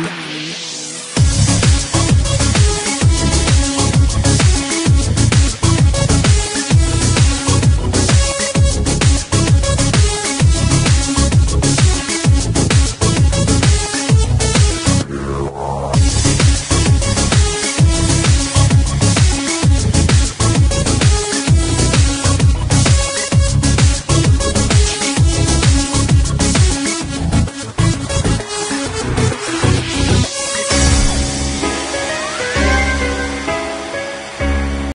down.